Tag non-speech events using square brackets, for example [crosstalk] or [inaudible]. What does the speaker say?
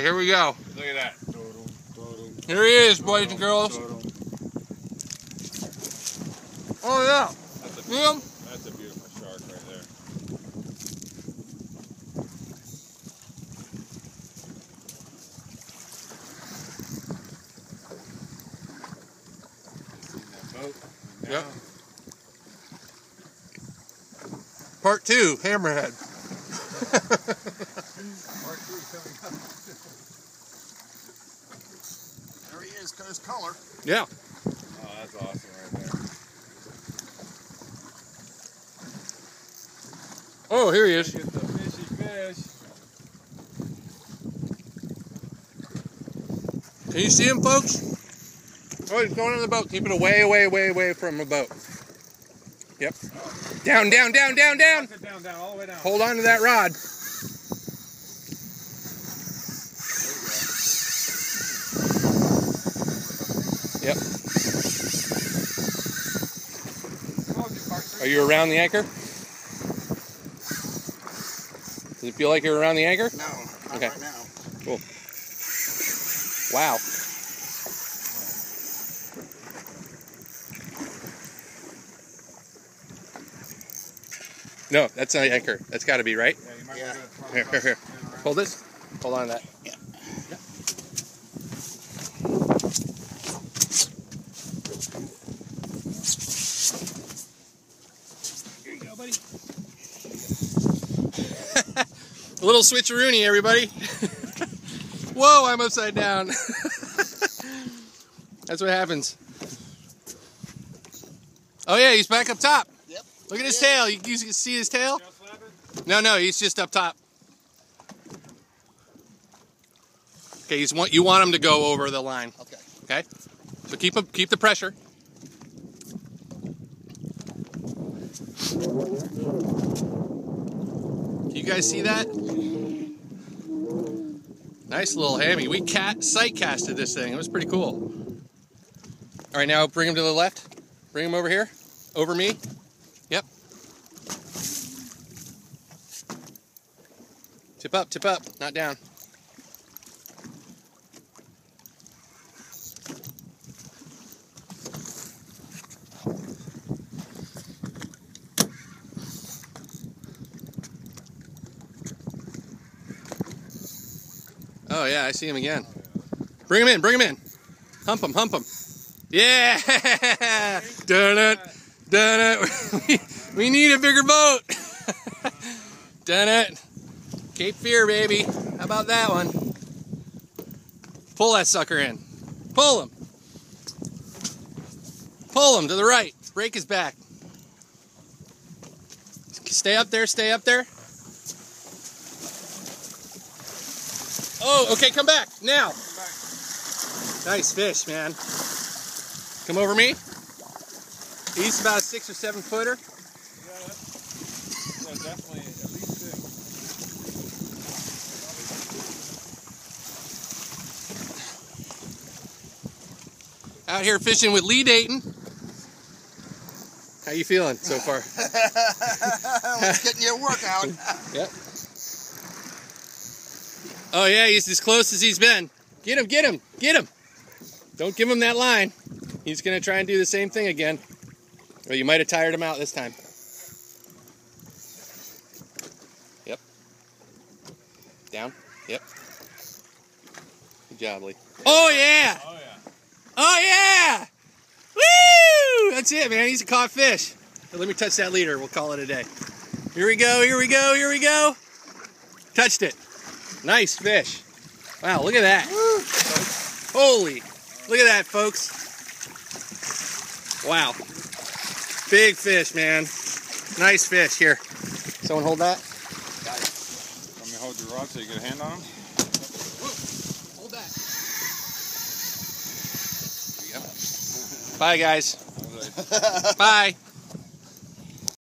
here we go. Look at that. Here he is, boys and girls. Oh yeah. That's a, See him? that's a beautiful shark right there. Seen that boat? Yep. Part two, hammerhead. [laughs] Part three coming up. there he is, got his color. Yeah. Oh, that's awesome right there. Oh, here he is. Get the fishy fish. Can you see him, folks? Oh, he's going in the boat. Keep it away, away, away, away from the boat. Yep. Down, down, down, down, down. Down, down, all the way down. Hold on to that rod. Are you around the anchor? Does it feel like you're around the anchor? No, not Okay. right now. Wow. No, that's not anchor. That's got to be right. Yeah, you might Yeah. want to Here, here, here. Hold this. Hold on to that. Yeah. Here you go, buddy. A [laughs] little switcheroony, everybody. [laughs] Whoa, I'm upside down. [laughs] That's what happens. Oh yeah, he's back up top. Yep. Look at his Yeah. tail. You, you can see his tail? No, no, he's just up top. Okay, he's want you want him to go over the line. Okay. Okay, so keep him, keep the pressure. You guys see that? Nice little hammy. We cat sight casted this thing. It was pretty cool. All right, now bring him to the left. Bring him over here. Over me. Yep. Tip up, tip up, not down. Oh yeah, I see him again. Bring him in, bring him in. Hump him, hump him. Yeah! [laughs] Dun it, dun it. [laughs] We need a bigger boat. [laughs] Done it. Cape Fear, baby. How about that one? Pull that sucker in. Pull him. Pull him to the right. Break his back. Stay up there, stay up there. Oh, okay, come back. Now. Come back. Nice fish, man. Come over me. He's about a six or seven footer. Yeah, that's, yeah, definitely at least six. Out here fishing with Lee Dayton. How you feeling so far? [laughs] Let's getting your workout. [laughs] Yep. Oh yeah, he's as close as he's been. Get him, get him, get him. Don't give him that line. He's gonna try and do the same thing again. Well, you might have tired him out this time. Yep. Down. Yep. Good job, Lee. Oh yeah! Oh, yeah. Oh yeah! Woo! That's it, man. He's a caught fish. Let me touch that leader. We'll call it a day. Here we go. Here we go. Here we go. Touched it. Nice fish. Wow, look at that. Holy. Look at that, folks. Wow. Big fish, man. Nice fish. Here. Someone hold that. Want me to hold your rod so you get a hand on him? Hold that. There you go. Bye, guys. I was like, Bye.